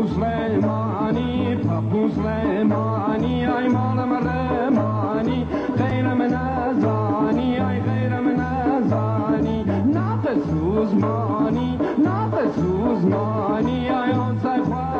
Papu Suleymani, Papu Suleymani, ay malım remani, gayrım nazani, ay gayrım nazani, nafes uzmani, nafes uzmani, ay on sayfa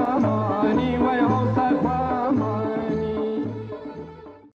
Kwama, say, Hosa Kwama.